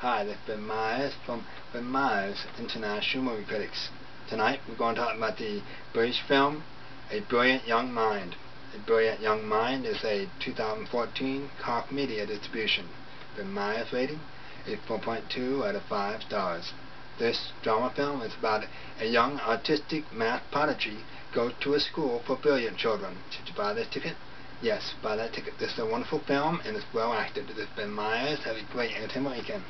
Hi, this is Ben Meyers from Ben Meyers International Movie Critics. Tonight we're going to talk about the British film A Brilliant Young Mind. A Brilliant Young Mind is a 2014 Koch Media distribution. Ben Meyers rating is 4.2 out of 5 stars. This drama film is about a young artistic math prodigy goes to a school for brilliant children. Should you buy this ticket? Yes, buy that ticket. This is a wonderful film and it's well acted. This has Ben Meyers. Have a great entertainment weekend.